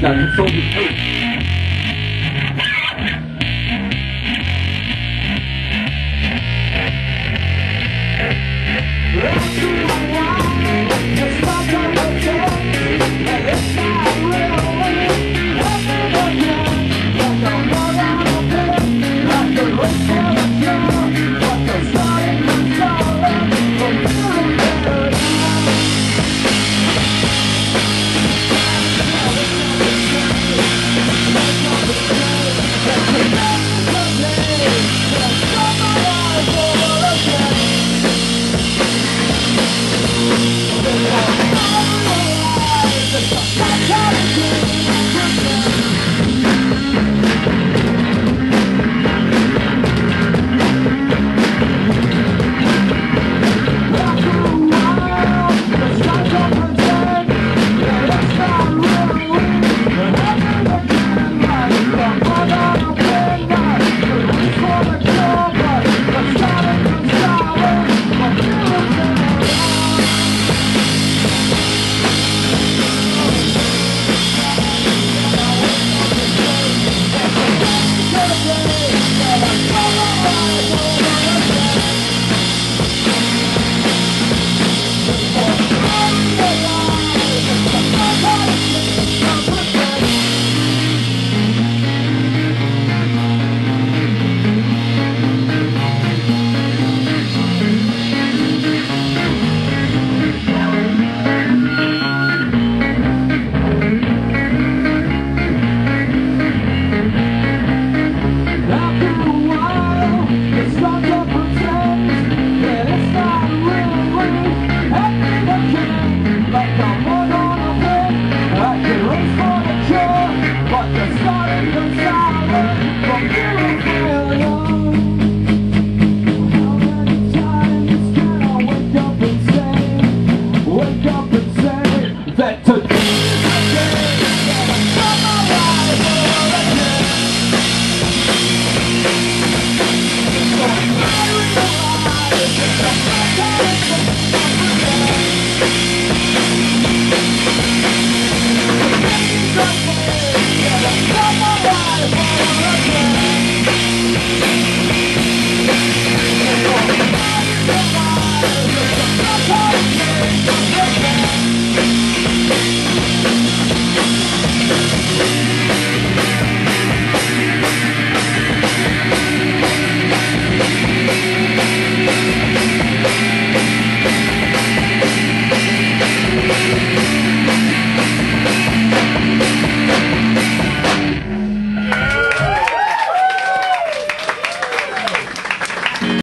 想收你。But the